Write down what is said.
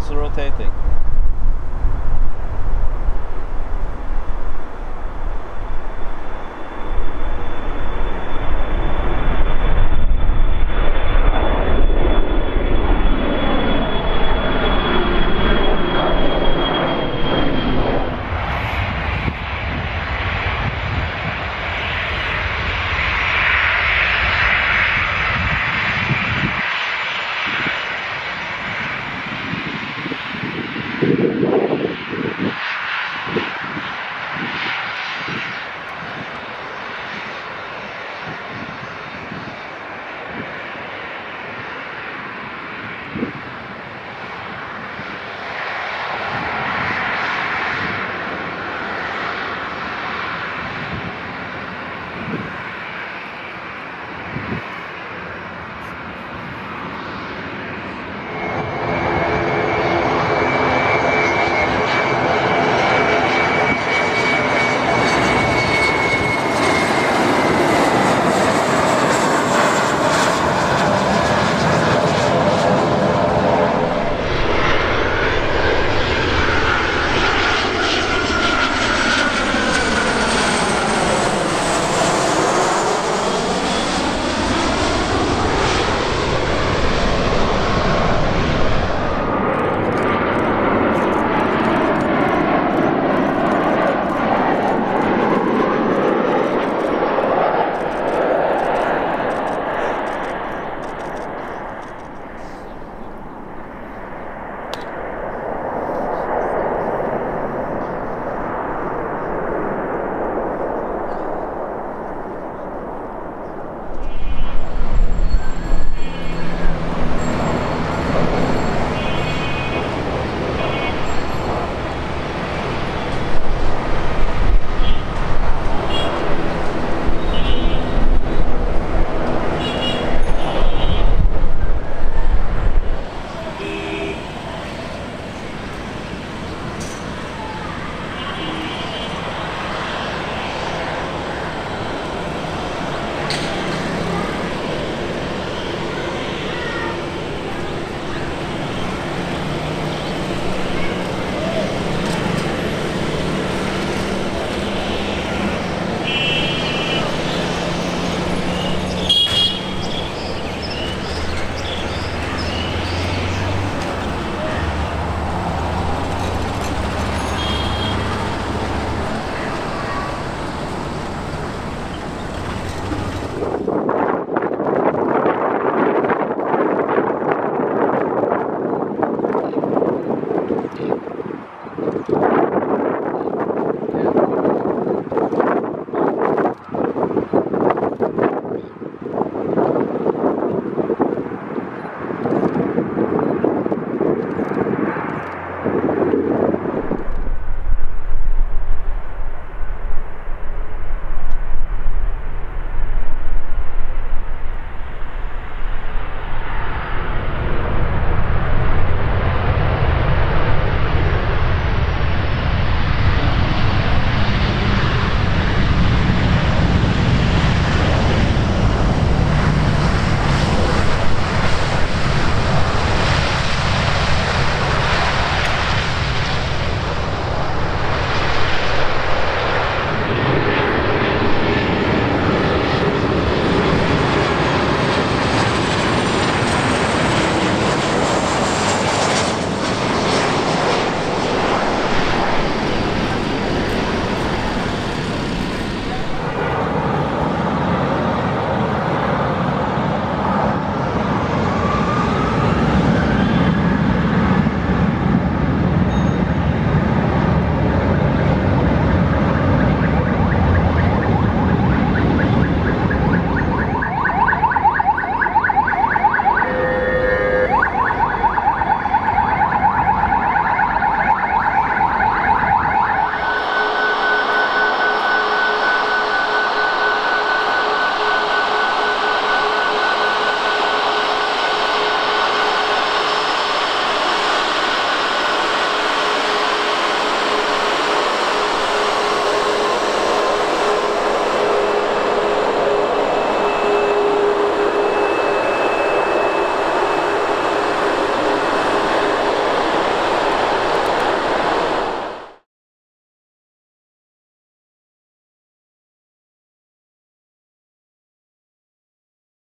it's rotating.